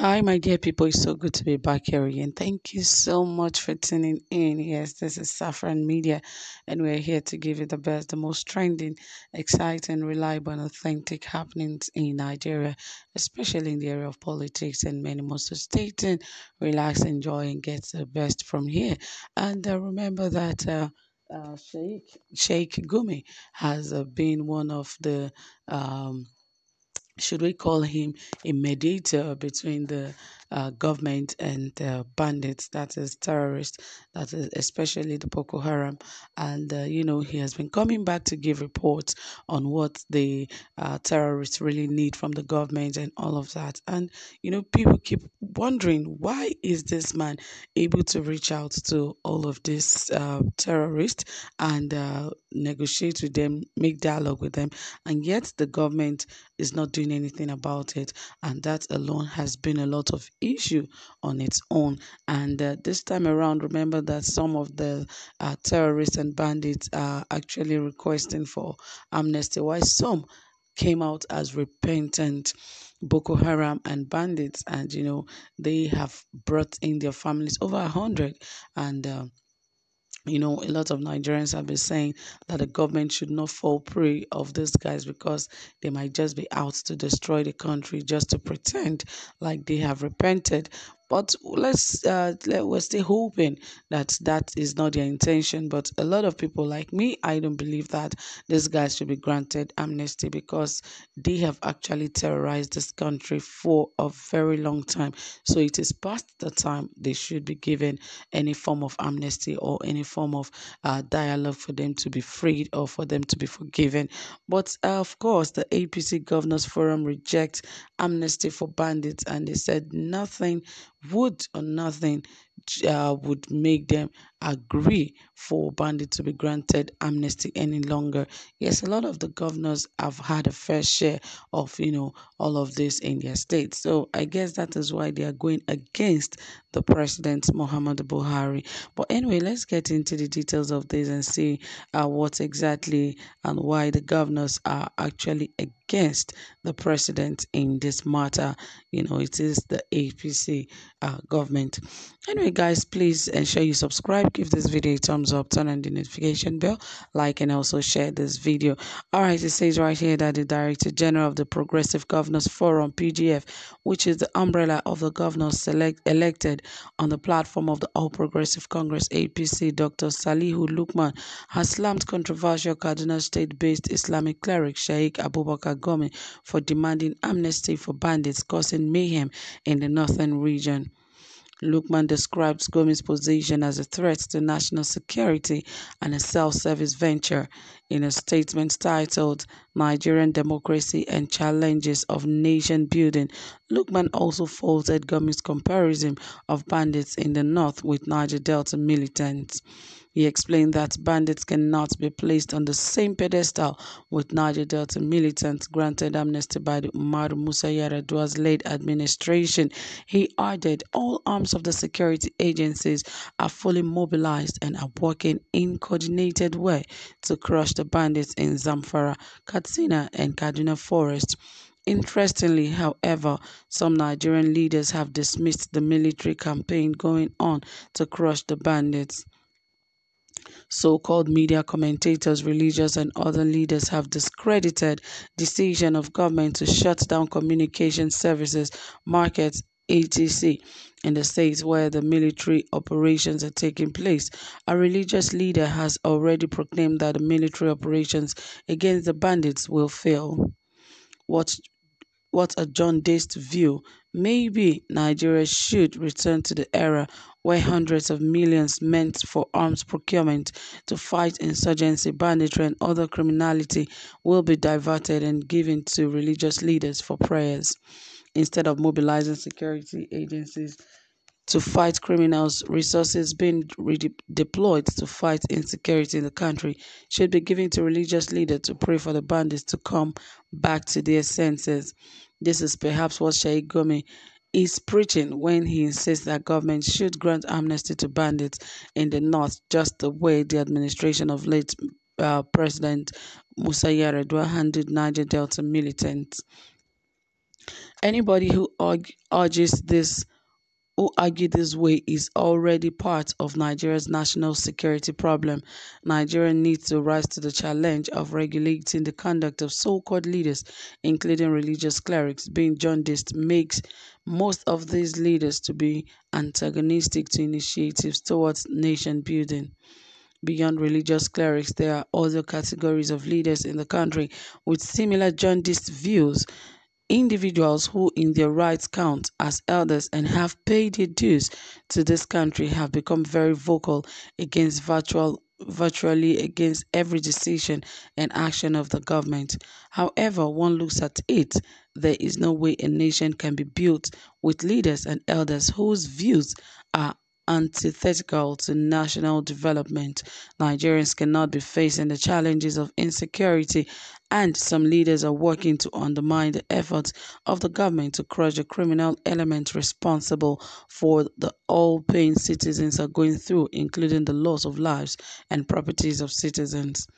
Hi, my dear people. It's so good to be back here again. Thank you so much for tuning in. Yes, this is Saffron Media, and we're here to give you the best, the most trending, exciting, reliable, and authentic happenings in Nigeria, especially in the area of politics and many more. So stay tuned, relax, enjoy, and get the best from here. And uh, remember that. Uh, uh, Sheikh Sheikh Gumi has uh, been one of the um, should we call him a mediator between the uh, government and uh, bandits, that is terrorists, that is especially the Boko Haram. And, uh, you know, he has been coming back to give reports on what the uh, terrorists really need from the government and all of that. And, you know, people keep wondering why is this man able to reach out to all of these uh, terrorists and uh, negotiate with them, make dialogue with them, and yet the government is not doing anything about it. And that alone has been a lot of issue on its own. And uh, this time around, remember that some of the uh, terrorists and bandits are actually requesting for amnesty, while some came out as repentant Boko Haram and bandits, and you know they have brought in their families over a hundred, and uh, you know, a lot of Nigerians have been saying that the government should not fall prey of these guys because they might just be out to destroy the country just to pretend like they have repented. But let's uh, let, we're still hoping that that is not their intention. But a lot of people like me, I don't believe that these guys should be granted amnesty because they have actually terrorized this country for a very long time. So it is past the time they should be given any form of amnesty or any form of uh, dialogue for them to be freed or for them to be forgiven. But uh, of course, the APC Governors Forum reject amnesty for bandits and they said nothing would or nothing uh, would make them agree for bandits to be granted amnesty any longer. Yes, a lot of the governors have had a fair share of, you know, all of this in their states. So I guess that is why they are going against the president, Muhammad Buhari. But anyway, let's get into the details of this and see uh, what exactly and why the governors are actually against the president in this matter. You know, it is the APC uh, government. Anyway, guys, please ensure you subscribe, give this video a thumbs up, turn on the notification bell, like, and also share this video. All right, it says right here that the Director General of the Progressive Governors Forum, PGF, which is the umbrella of the governors select, elected on the platform of the All Progressive Congress, APC, Dr. Salihu Lukman, has slammed controversial Kaduna State-based Islamic cleric Sheikh Abubakar Gumi for demanding amnesty for bandits causing mayhem in the northern region. Lukman describes Gumi's position as a threat to national security and a self-service venture. In a statement titled Nigerian Democracy and Challenges of Nation Building, Lukman also faulted Gumi's comparison of bandits in the north with Niger Delta militants. He explained that bandits cannot be placed on the same pedestal with Niger Delta militants granted amnesty by the Umaru Musa Yar'Adua's late administration. He added all arms of the security agencies are fully mobilized and are working in coordinated way to crush the bandits in Zamfara, Katsina and Kaduna Forest. Interestingly, however, some Nigerian leaders have dismissed the military campaign going on to crush the bandits. So-called media commentators, religious and other leaders have discredited decision of government to shut down communication services, markets, etc. in the states where the military operations are taking place. A religious leader has already proclaimed that the military operations against the bandits will fail. What what a jaundiced view. Maybe Nigeria should return to the era where hundreds of millions meant for arms procurement to fight insurgency, banditry and other criminality will be diverted and given to religious leaders for prayers. Instead of mobilizing security agencies to fight criminals, resources being redeployed to fight insecurity in the country should be given to religious leaders to pray for the bandits to come back to their senses. This is perhaps what Sheikh Gumi is preaching when he insists that government should grant amnesty to bandits in the north just the way the administration of late uh, President Musa Yar'Adua handled Niger Delta militants. Anybody who urges this who argue this way is already part of Nigeria's national security problem. Nigeria needs to rise to the challenge of regulating the conduct of so-called leaders, including religious clerics. Being jaundiced makes most of these leaders to be antagonistic to initiatives towards nation building. Beyond religious clerics, there are other categories of leaders in the country with similar jaundiced views Individuals who in their rights count as elders and have paid their dues to this country have become very vocal against virtual virtually against every decision and action of the government. However one looks at it, there is no way a nation can be built with leaders and elders whose views are antithetical to national development. Nigerians cannot be facing the challenges of insecurity and some leaders are working to undermine the efforts of the government to crush the criminal element responsible for the all pain citizens are going through, including the loss of lives and properties of citizens.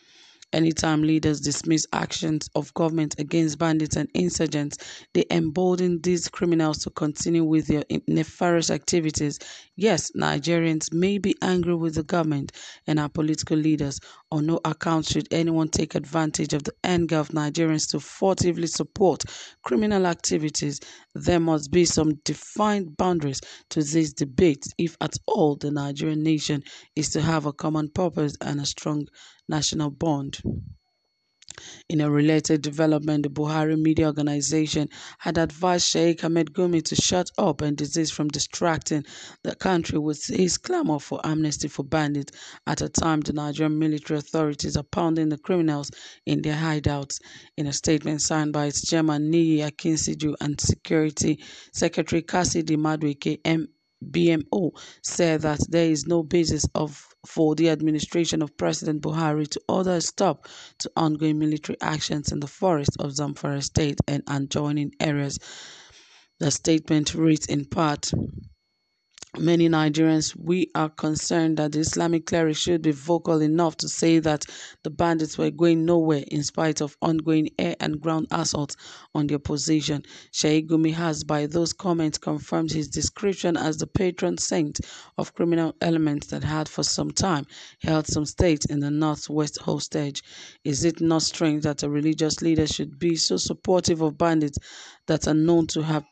Anytime leaders dismiss actions of government against bandits and insurgents, they embolden these criminals to continue with their nefarious activities. Yes, Nigerians may be angry with the government and our political leaders. On no account should anyone take advantage of the anger of Nigerians to furtively support criminal activities. There must be some defined boundaries to these debates if at all the Nigerian nation is to have a common purpose and a strong national bond. In a related development, the Buhari Media Organization had advised Sheikh Ahmed Gumi to shut up and desist from distracting the country with his clamor for amnesty for bandits at a time the Nigerian military authorities are pounding the criminals in their hideouts. In a statement signed by its chairman Niyi Akinsiju and Security Secretary Cassidy Madueke, M BMO said that there is no basis of for the administration of President Buhari to order a stop to ongoing military actions in the forests of Zamfara state and adjoining areas. The statement reads in part many Nigerians, we are concerned that the Islamic cleric should be vocal enough to say that the bandits were going nowhere in spite of ongoing air and ground assaults on their position. Sheikh Gumi has, by those comments, confirmed his description as the patron saint of criminal elements that had for some time held some states in the northwest hostage. Is it not strange that a religious leader should be so supportive of bandits that are known to have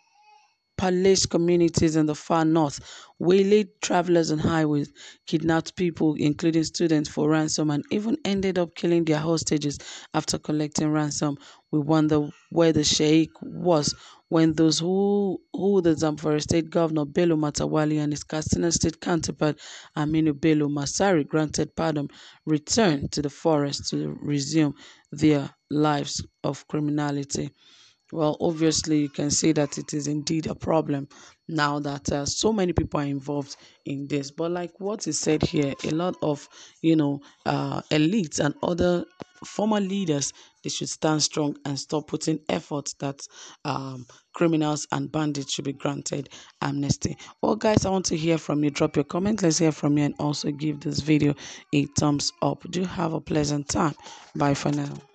pillaged communities in the far north, waylaid travelers on highways, kidnapped people, including students, for ransom, and even ended up killing their hostages after collecting ransom. We wonder where the sheikh was when those who, who the Zamfara state governor Bello Matawalle and his Katsina state counterpart Aminu Bello Masari granted pardon returned to the forest to resume their lives of criminality. Well, obviously, you can see that it is indeed a problem now that uh, so many people are involved in this. But like what is said here, a lot of you know uh, elites and other former leaders they should stand strong and stop putting efforts that um, criminals and bandits should be granted amnesty. Well, guys, I want to hear from you. Drop your comment. Let's hear from you and also give this video a thumbs up. Do have a pleasant time. Bye for now.